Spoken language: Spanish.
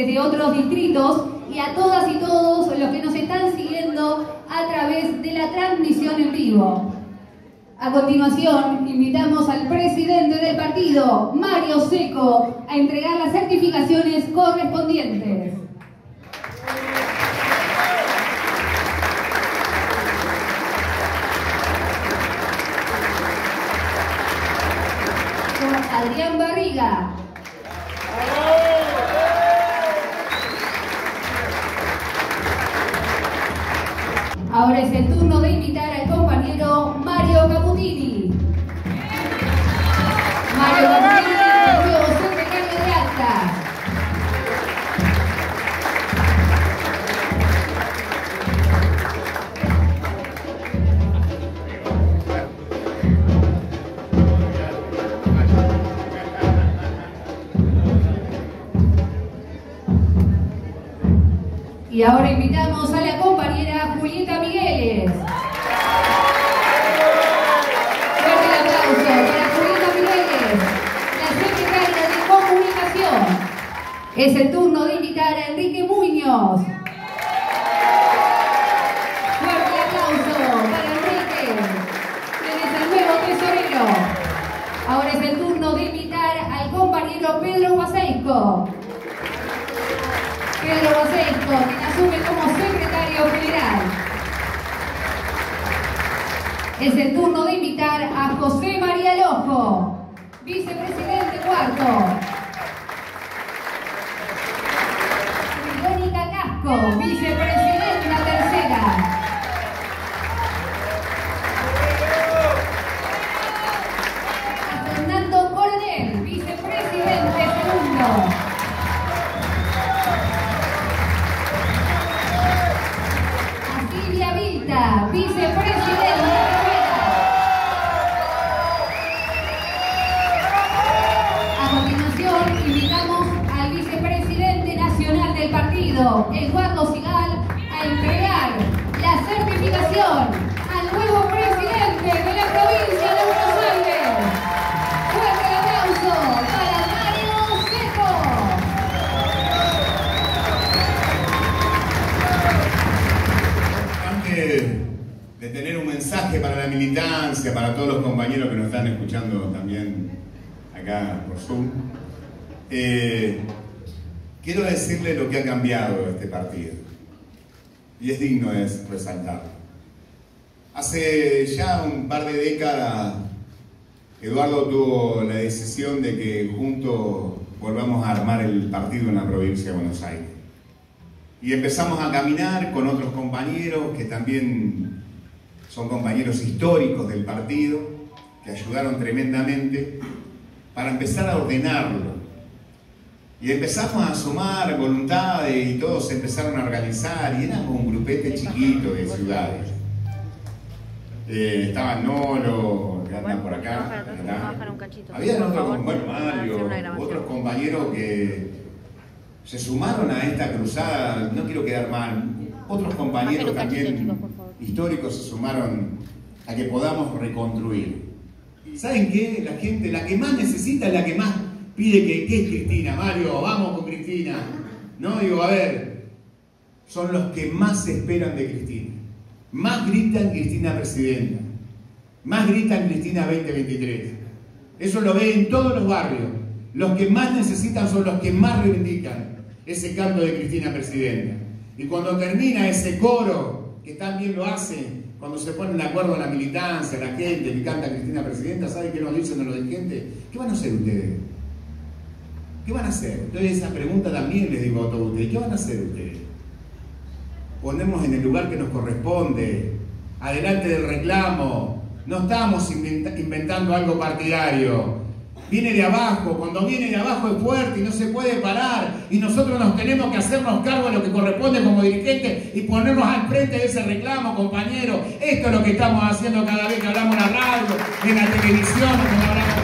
desde otros distritos y a todas y todos los que nos están siguiendo a través de la transmisión en vivo. A continuación, invitamos al presidente del partido, Mario Seco, a entregar las certificaciones correspondientes. Adrián Barriga. Ahora es Y ahora invitamos a la compañera Julieta Migueles. Fuerte el aplauso para Julieta Migueles, la secretaria de Comunicación. Es el turno de invitar a Enrique Muñoz. Fuerte aplauso para Enrique, quien es el nuevo tesorero. Ahora es el turno de invitar al compañero Pedro Guaseico. Pedro quien asume como secretario general. Es el turno de invitar a José María Lojo, vicepresidente cuarto. Partido, Eduardo Sigal, a entregar la certificación al nuevo presidente de la provincia de Buenos Aires. Fuerte el aplauso para Mario Seco. Antes de tener un mensaje para la militancia, para todos los compañeros que nos están escuchando también acá por Zoom, eh, quiero decirle lo que ha cambiado este partido. Y es digno de resaltarlo. Hace ya un par de décadas, Eduardo tuvo la decisión de que juntos volvamos a armar el partido en la provincia de Buenos Aires. Y empezamos a caminar con otros compañeros que también son compañeros históricos del partido, que ayudaron tremendamente para empezar a ordenarlo. Y empezamos a sumar voluntades y todos se empezaron a organizar y éramos un grupete chiquito de ciudades. Eh, estaba Nolo, que anda por acá. Había otros, bueno, Mario, otros compañeros que se sumaron a esta cruzada, no quiero quedar mal, otros compañeros también históricos se sumaron a que podamos reconstruir. ¿Saben qué? La gente, la que más necesita es la que más pide que, ¿qué es Cristina? Mario, vamos con Cristina. No, digo, a ver, son los que más esperan de Cristina. Más gritan Cristina Presidenta. Más gritan Cristina 2023. Eso lo ve en todos los barrios. Los que más necesitan son los que más reivindican ese canto de Cristina Presidenta. Y cuando termina ese coro, que también lo hacen, cuando se ponen de acuerdo la militancia, la gente que canta Cristina Presidenta, ¿saben qué nos dicen los dirigentes? ¿Qué van a hacer ustedes? ¿Qué van a hacer? Entonces esa pregunta también les digo a todos ustedes. ¿Qué van a hacer ustedes? Ponernos en el lugar que nos corresponde, adelante del reclamo. No estamos inventa- inventando algo partidario. Viene de abajo, cuando viene de abajo es fuerte y no se puede parar. Y nosotros nos tenemos que hacernos cargo de lo que corresponde como dirigentes y ponernos al frente de ese reclamo, compañero. Esto es lo que estamos haciendo cada vez que hablamos en la radio, en la televisión, cuando hablamos